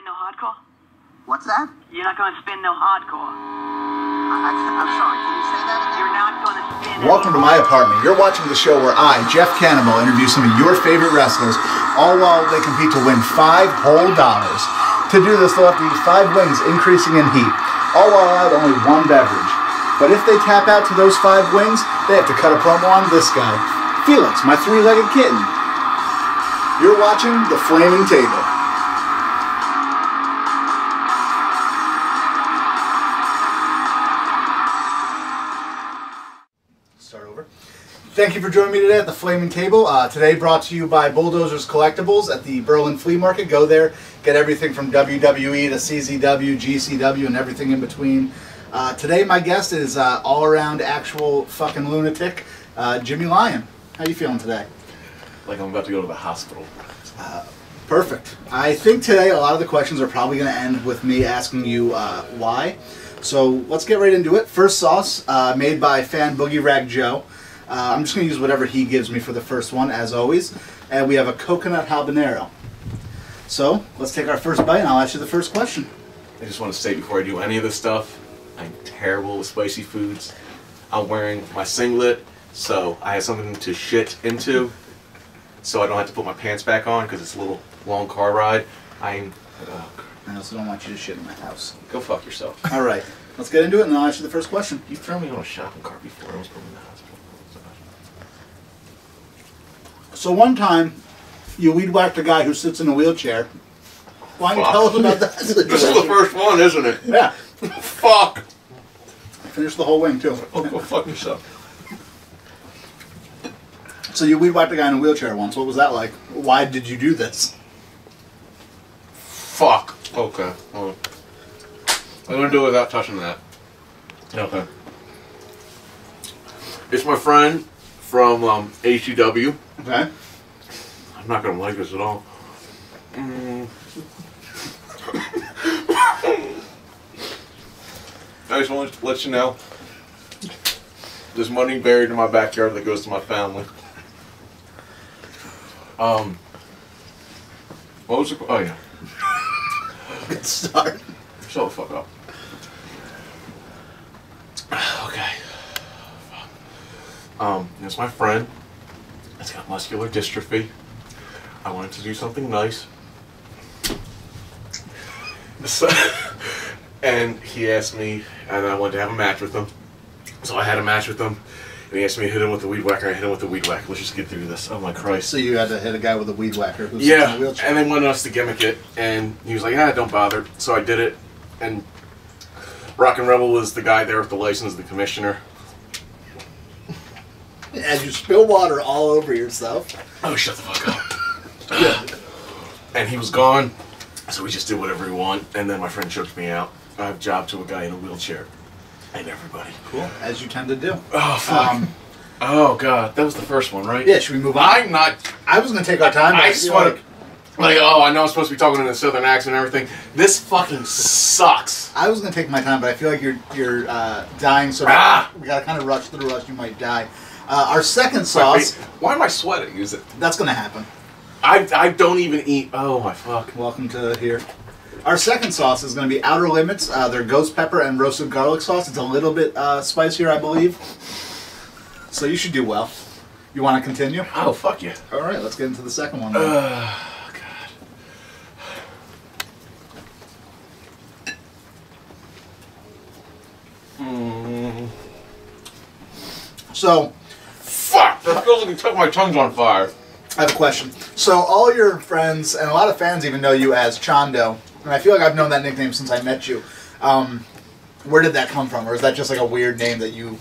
spin no hardcore? What's that? You're not gonna spin no hardcore. I, am sorry. Can you say that again? You're not gonna spin. Welcome to my apartment. You're watching the show where I, Jeff Cannibal, interview some of your favorite wrestlers, all while they compete to win five whole dollars. To do this, they'll have to eat five wings, increasing in heat, all while allowed only one beverage. But if they tap out to those five wings, they have to cut a promo on this guy, Felix, my three-legged kitten. You're watching the Flaming Table. Start over. Thank you for joining me today at the Flaming Table. Uh, today brought to you by Bulldozers Collectibles at the Berlin Flea Market. Go there, get everything from WWE to CZW, GCW, and everything in between. Uh, today my guest is uh, all-around actual fucking lunatic, uh, Jimmy Lyon. How you feeling today? Like I'm about to go to the hospital. Perfect. I think today a lot of the questions are probably going to end with me asking you uh, why. So let's get right into it. First sauce, uh, made by Fan Boogie Rag Joe. Uh, I'm just going to use whatever he gives me for the first one, as always. And we have a coconut habanero. So let's take our first bite, and I'll ask you the first question. I just want to say before I do any of this stuff, I'm terrible with spicy foods. I'm wearing my singlet, so I have something to shit into, so I don't have to put my pants back on because it's a little long car ride. I'm. Oh, I also don't want you to shit in my house. go fuck yourself. All right, let's get into it, and I'll ask you the first question. You throw me on a shopping cart before I was going to the hospital. So one time, you weed whacked a guy who sits in a wheelchair. Why don't you Fuck. tell us about that This is the first one, isn't it? Yeah, Fuck! finish the whole wing too. Oh, go fuck yourself. So you weed whacked a guy in a wheelchair once. What was that like? Why did you do this? Fuck. Okay. Well, I'm gonna do it without touching that. Okay. It's my friend from um, HEW. Okay. I'm not gonna like this at all. Mm. I just want to let you know there's money buried in my backyard that goes to my family. Um. What was the? Oh yeah. Good start. Shut the fuck up. Okay. Um, it's my friend. It's got muscular dystrophy. I wanted to do something nice. So, and he asked me, and I wanted to have a match with him. So I had a match with him, and he asked me to hit him with the weed whacker. I hit him with the weed whacker. Let's just get through this. Oh my Christ. So you had to hit a guy with a weed whacker who sits in a Yeah, wheelchair. and they wanted us to gimmick it, and he was like, "Ah, don't bother." So I did it, and Rockin' Rebel was the guy there with the license, the commissioner. As you spill water all over yourself. Oh, shut the fuck up. Yeah. And he was gone, so we just did whatever we want, and then my friend choked me out. I have a job to a guy in a wheelchair, and everybody. Cool. As you tend to do. Oh fuck. Um, oh god, that was the first one, right? yeah, should we move on? I'm not I was going to take our time. but I just want like- to, like, oh, I know I'm supposed to be talking in a southern accent and everything. This fucking sucks. I was going to take my time, but I feel like you're you're uh, dying, so Ah! we got to kind of rush through us. You might die. Uh, our second sauce, face- Why am I sweating? Is it? that's going to happen. I, I don't even eat. Oh my fuck. Welcome to here. Our second sauce is going to be Outer Limits. Uh, they're ghost pepper and roasted garlic sauce. It's a little bit uh, spicier, I believe. So you should do well. You want to continue? Oh fuck you. All right, let's get into the second one. then. Oh god. Mm, so fuck! That feels like you took my tongue's on fire. I have a question. So all your friends and a lot of fans even know you as Chondo, and I feel like I've known that nickname since I met you. Um, where did that come from, or is that just like a weird name that you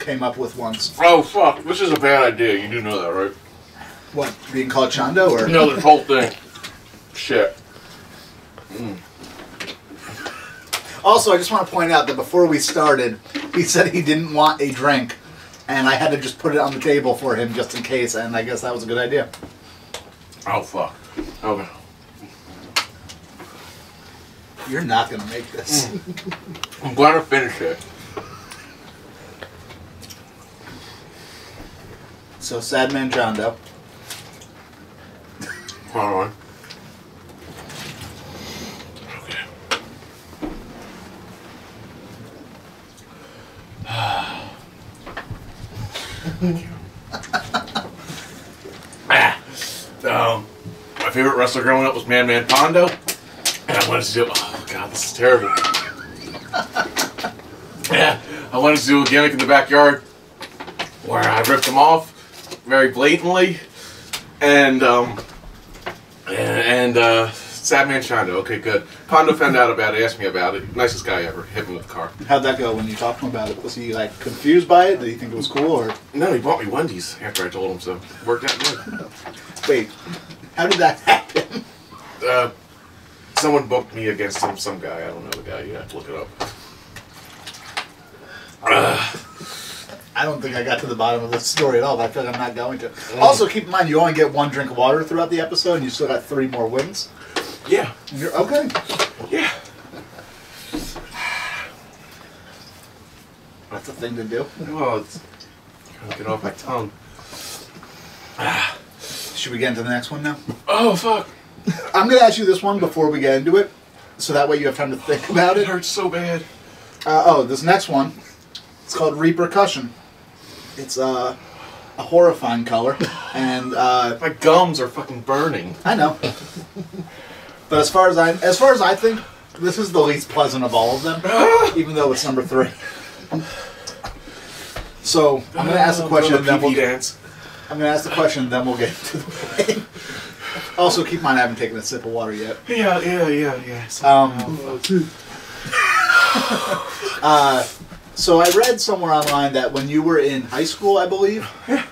came up with once? Oh fuck! This is a bad idea. You do know that, right? What being called Chondo, or You know this whole thing. Shit. Also, I just want to point out that before we started, he said he didn't want a drink, and I had to just put it on the table for him just in case, and I guess that was a good idea. Oh fuck. Okay. You're not gonna make this. Mm. I'm gonna finish it. So Sad Man Chondo. Hold on. you. ah, um, my favorite wrestler growing up was Mad Man Pondo, and I wanted to do. Is terrible. yeah, I wanted to do a gimmick in the backyard where I ripped them off very blatantly, and um, and, and uh, Sad Man Chondo. Okay, good. Pondo found out about it, asked me about it. Nicest guy ever. Hit me with the car. How'd that go when you talked to him about it? Was he like confused by it? Did he think it was cool or No, he bought me Wendy's after I told him so. Worked out good. wait? How did that happen? Uh, someone booked me against some some guy. I don't know the guy. You have to look it up. Uh, I don't think I got to the bottom of the story at all, but I feel like I'm not going to. Also, keep in mind you only get one drink of water throughout the episode, and you still got three more wins. Yeah, You're, okay. yeah. That's a thing to do. Well, it's trying to get off my tongue. Should we get into the next one now? Oh fuck! I'm going to ask you this one before we get into it, so that way you have time to think about It it. hurts so bad. Uh, oh, this next one, it's called Repercussion. It's uh, a horrifying color, and uh, My gums are fucking burning. I know. But as far as I as far as I think, this is the least pleasant of all of them, even though it's number three. So I'm gonna ask the question, and then we'll, dance. I'm gonna ask the question, then we'll get into the. Also, keep in mind I haven't taken a sip of water yet. Yeah, yeah, yeah, yeah. So- Um, uh, so I read somewhere online that when you were in high school, I believe,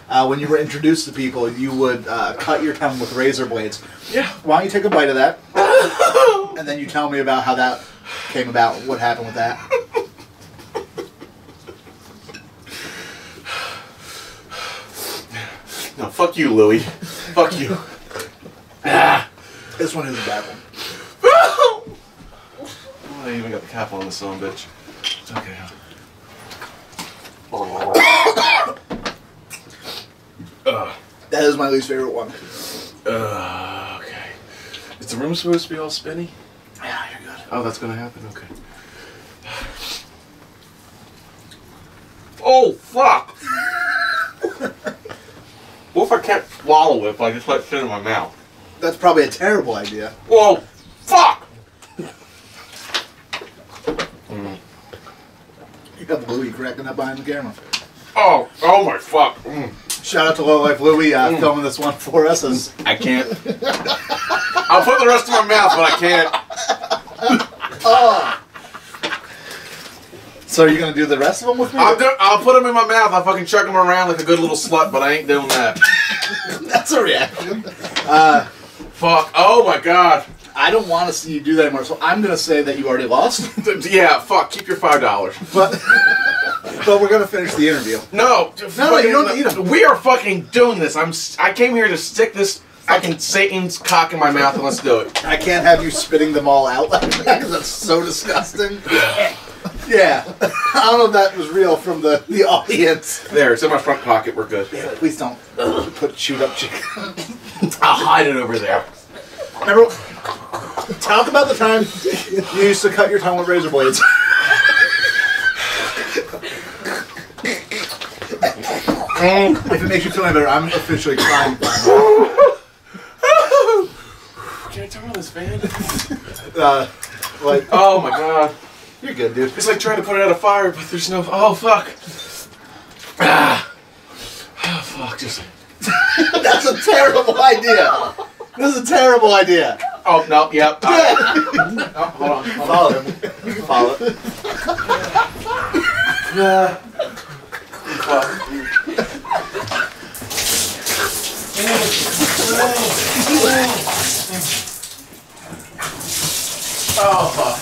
uh, when you were introduced to people, you would uh, cut your tongue with razor blades. yeah. Why don't you take a bite of that, and then you tell me about how that came about, what happened with that. No, fuck you, Louie. fuck you. Ah. This one is a bad one. Oh, I even got the cap on this son of a bitch. It's okay. Ugh. That is my least favorite one. Uh, okay. Is the room supposed to be all spinny? Yeah, you're good. Oh, that's gonna happen. Okay. Oh fuck! what if I can't swallow it if I just let shit in my mouth? That's probably a terrible idea. Whoa! Fuck! You have Louis cracking up behind the camera. Oh! Oh my fuck! Mm. Shout out to Low Life Louie uh, filming this one for us. As, I can't. I'll put the rest in my mouth, but I can't. so are you gonna do the rest of them with me? I'll, do, I'll put them in my mouth. I'll fucking chuck them around like a good little slut, but I ain't doing that. That's a reaction. Fuck! Oh my god! I don't want to see you do that anymore, so I'm gonna say that you already lost. Yeah, fuck. Keep your five dollars. But but we're gonna finish the interview. No, No, no, you don't need 'em. We are fucking doing this. I'm. s- I came here to stick this fucking Satan's cock in my mouth and let's do it. I can't have you spitting them all out like that because that's so disgusting. Yeah, I don't know if that was real from the the audience. There, it's in my front pocket. We're good. Please don't put chewed up chicken. I'll hide it over there. Remember, talk about the time you used to cut your tongue with razor blades. if it makes you feel any better, I'm officially crying. Can I turn on this fan? Uh, like, Oh my god. you're good, dude. It's like trying to put it out a fire, but there's no. Oh fuck. Ah. Oh fuck. Just. That's a terrible idea. This is a terrible idea. Oh no. Yep. Uh, Yeah. oh, hold on. Hold on. Follow him. You can follow it. Oh fuck.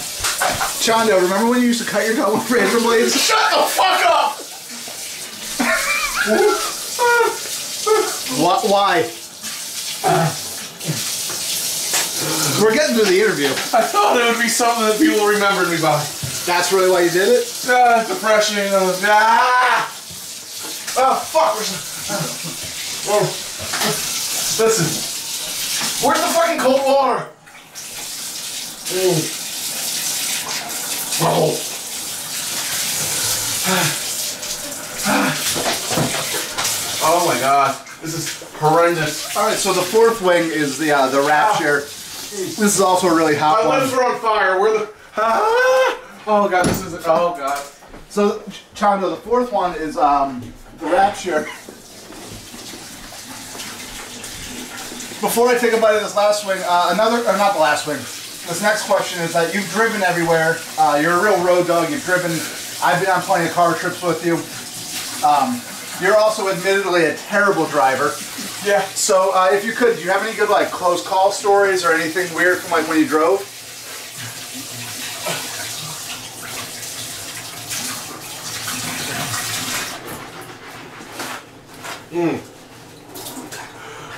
Chondo, remember when you used to cut your tongue with razor blades? Shut the fuck up! Why? why? We're getting through the interview. I thought it would be something that people remembered me by. That's really why you did it? Ah, depression. Uh, ah! Oh, fuck. Where's the, oh. Listen. Where's the fucking cold water? Oh. Oh. Oh my god. This is horrendous. All right, so the fourth wing is the uh, the Rapture. This is also a really hot My one. lips are on fire. Where the? Ah! Oh god, this is. Oh god. So, Chondo, the fourth one is um, the Rapture. Before I take a bite of this last swing, uh, another, or not the last swing, this next question is that you've driven everywhere. Uh, you're a real road dog. You've driven, I've been on plenty of car trips with you. Um, you're also admittedly a terrible driver. Yeah. So, uh, if you could, do you have any good like close call stories or anything weird from like when you drove?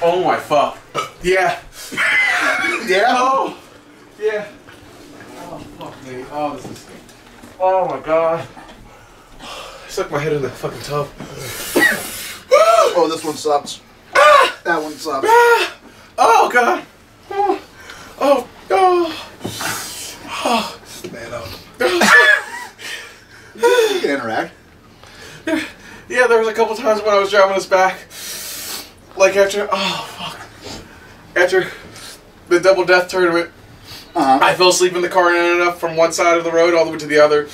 Oh my fuck. Yeah. Yeah. Oh. Yeah. Oh fuck me. Oh this is. Oh my god. Stuck my head in the fucking tub. Oh, this one sucks. That one sucks. Oh god. Oh. Oh. Oh. Man up. you can interact. Yeah, there was a couple times when I was driving this back. Like after. Oh fuck. After the double death tournament. Uh-huh. I fell asleep in the car and up from one side of the road all the way to the other,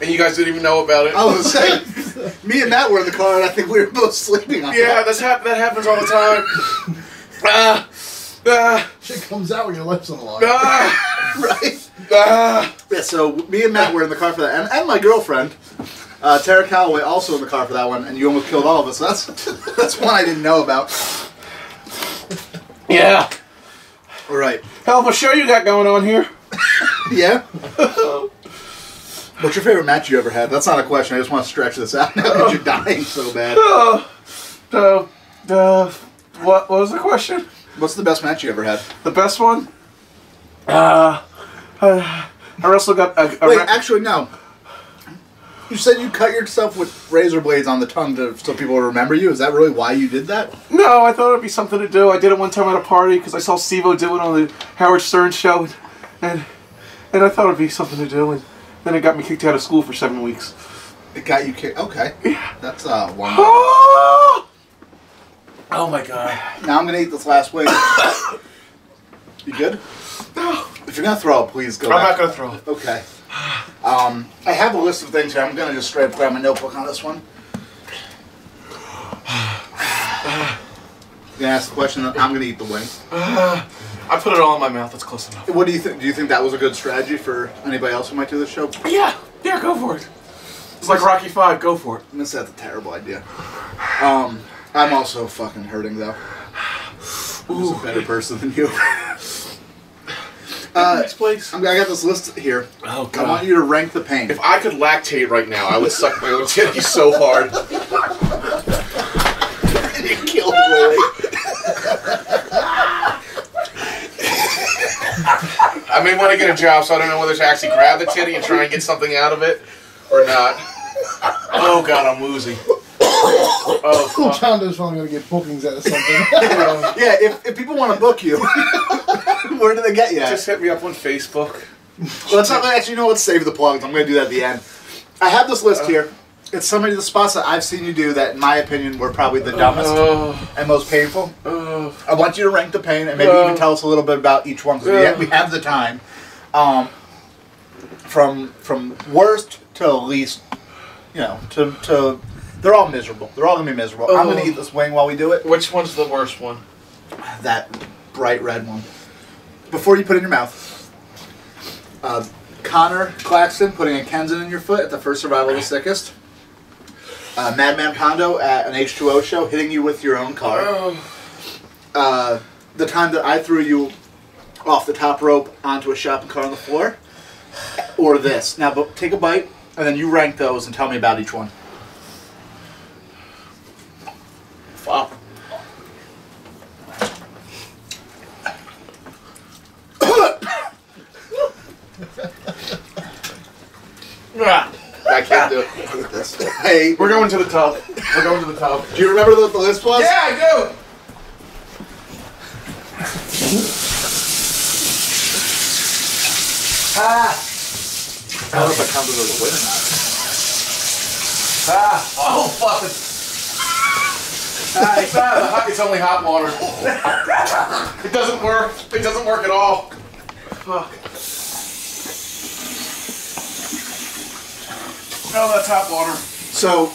and you guys didn't even know about it. I was saying, me and Matt were in the car, and I think we were both sleeping on yeah, that's hap- that happens all the time. ah, ah, Shit comes out when your lips on the line. ah, right? ah. Yeah, so me and Matt were in the car for that, and, and my girlfriend, uh, Tara Calloway, also in the car for that one, and you almost killed all of us. So that's that's one I didn't know about. Yeah. All right. Hell of a show you got going on here. Yeah. What's your favorite match you ever had? That's not a question. I just want to stretch this out now because you're dying so bad. Uh, the, the, what, what was the question? What's the best match you ever had? The best one? Uh, uh I wrestled got a, a Wait, actually, no. You said you cut yourself with razor blades on the tongue to, so people would remember you. Is that really why you did that? No, I thought it'd be something to do. I did it one time at a party because I saw Steve-O do it on the Howard Stern show, and and I thought it'd be something to do. And then it got me kicked out of school for seven weeks. It got you kicked. Okay, Yeah. that's uh one. Oh, oh my god! Now I'm gonna eat this last wing. you good? If you're gonna throw up, please go. I'm back. not gonna throw up. Okay. Um, I have a list of things here. I'm gonna just straight up grab my notebook on this one. You gonna ask the question. I'm gonna eat the wing. I put it all in my mouth. That's close enough. What do you think? Do you think that was a good strategy for anybody else who might do this show? Yeah, yeah, go for it. It's like Rocky Five. Go for it. This that's a terrible idea. Um, I'm also fucking hurting though. I'm a better person than you. Uh, Next place. I'm- I got this list here. Oh God! I want you to rank the pain. If I could lactate right now, I would suck my own titty so hard. you killed Roy. I may want to get a job, so I don't know whether to actually grab the titty and try and get something out of it or not. Oh god, I'm woozy. Oh fuck. Chondo's probably gonna get bookings out of something. Yeah, if, if people want to book you, where do they get you? at? Just hit me up on Facebook. Let's not actually. You know, let's save the plugs. I'm going to do that at the end. I have this list uh, here. It's some of the spots that I've seen you do that, in my opinion, were probably the dumbest Oh, and most painful. oh. I want you to rank the pain and maybe Uh, even tell us a little bit about each one because we, uh. have, we have the time. Um, from from worst to least, you know, to to they're all miserable. They're all gonna be miserable. I'm gonna eat this wing while we do it. Which one's the worst one? That bright red one. Before you put it in your mouth, uh, Connor Claxton putting a Kenzan in your foot at the first Survival of the Sickest. Uh, Madman Pondo at an H2O show hitting you with your own car. Oh, uh, the time that I threw you off the top rope onto a shopping cart on the floor, or this. Now, but take a bite, and then you rank those and tell me about each one. fuck. Ah, I can't do. Hey, We're going to the tub. We're going to the tub. do you remember what the list was? Yeah, I do. I don't know if I counted as a win or not. Ah, oh fuck. Ah, it's, not the hot, it's only hot water. it doesn't work. It doesn't work at all. Fuck. No, that's hot water. So,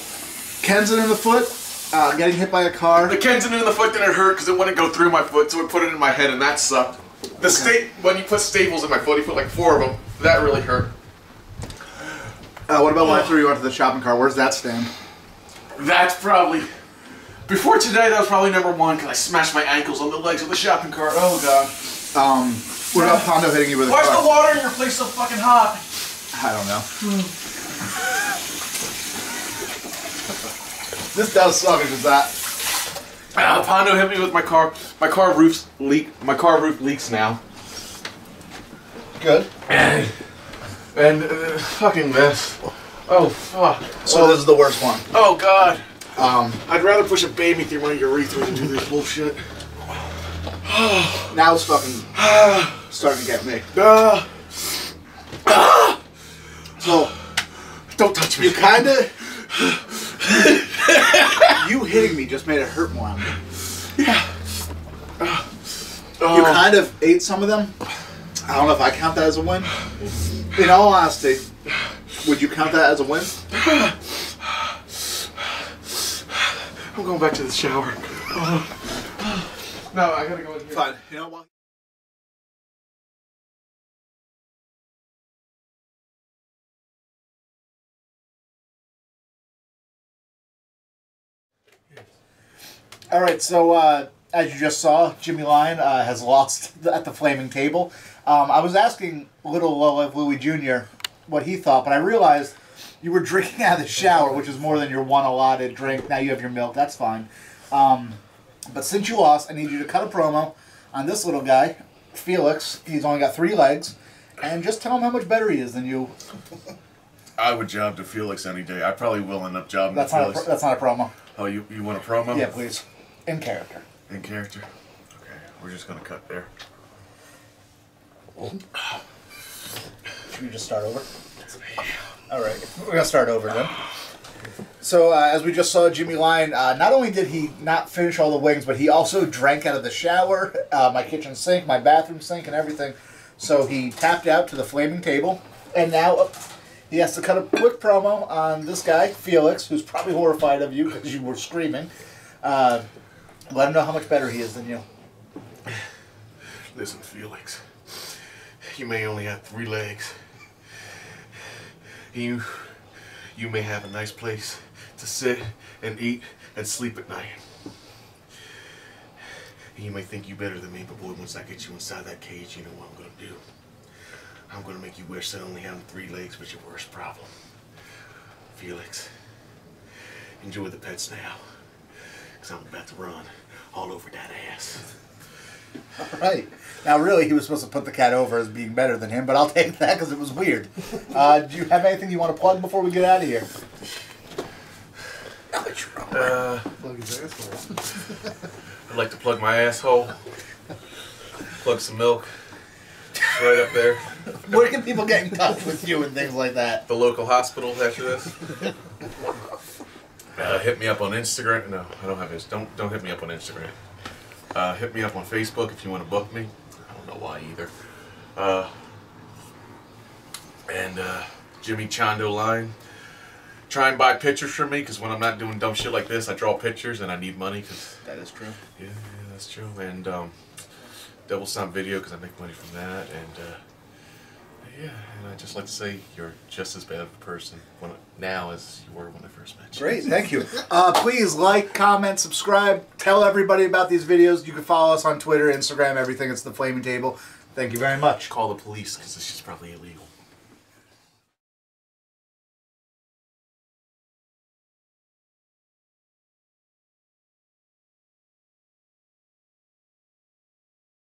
Kenzan the foot, uh, getting hit by a car. The Kenzan in the foot didn't hurt because it wouldn't go through my foot, so it put it in my head, and that sucked. The state when you put staples in my foot, you put like four of them. That really hurt. Uh, what about when I threw you onto the shopping cart? Where's that stand? That's probably before today. That was probably number one because I smashed my ankles on the legs of the shopping cart. Oh god. Um, what about Pondo hitting you with a Why's car? the water in your place so fucking hot? I don't know. This does suck. It's just that. Ah, Pondo hit me with my car. My car roof's leak. My car roof leaks now. Good. And and uh, fucking this. Oh fuck. So this is the worst one. Oh god. Um, I'd rather push a baby through my urethra than do this bullshit. now it's fucking starting to get me. Ah, So don't touch me. you kind of, you hitting me just made it hurt more me. Oh. You kind of ate some of them. I don't know if I count that as a win. In all honesty, would you count that as a win? I'm going back to the shower. Oh. No, I gotta go in here. Fine. You know what? All right, so uh, as you just saw, Jimmy Lyon uh, has lost at the flaming table. Um, I was asking little uh, Louis Jr. what he thought, but I realized you were drinking out of the shower, which is more than your one allotted drink. Now you have your milk. That's fine. Um, but since you lost, I need you to cut a promo on this little guy, Felix. He's only got three legs, and just tell him how much better he is than you. I would job to Felix any day. I probably will end up jobbing That's to not a, Felix. that's not a promo. oh, you, you want a promo? Yeah, please, in character. In character? Okay, we're just gonna cut there. Should we just start over? All right, we're gonna start over then. So uh, as we just saw, Jimmy Lyon. Uh, not only did he not finish all the wings, but he also drank out of the shower, uh, my kitchen sink, my bathroom sink, and everything. So he tapped out to the flaming table, and now uh, he has to cut a quick promo on this guy, Felix, who's probably horrified of you because you were screaming. Let him know how much better he is than you. Listen, Felix. You may only have three legs. You, you may have a nice place to sit and eat and sleep at night. And you may think you better than me, but boy, once I get you inside that cage, you know what I'm gonna do. I'm gonna make you wish that only having three legs was your worst problem. Felix, enjoy the pets now, because I'm about to run all over that ass. Right. Now, really, he was supposed to put the cat over as being better than him, but I'll take that because it was weird. Uh, do you have anything you want to plug before we get out of here? Uh, Plug his asshole. I'd like to plug my asshole. Plug some milk. It's right up there. Where can people get in touch with you and things like that? The local hospital after this. Uh, hit me up on Instagram. No, I don't have this. Don't don't hit me up on Instagram. Uh, hit me up on Facebook if you want to book me. I don't know why either. Uh, and uh, Jimmy Chondo Lyon. Try and buy pictures from me because when I'm not doing dumb shit like this, I draw pictures and I need money because That is true. Yeah, yeah, that's true. And um, double sound video because I make money from that. And uh, yeah, and I just like to say you're just as bad of a person when, now as you were when I first met you. Great, thank you. Uh, please like, comment, subscribe, tell everybody about these videos. You can follow us on Twitter, Instagram, everything. It's the Flaming Table. Thank you very much. Call the police because this is probably illegal.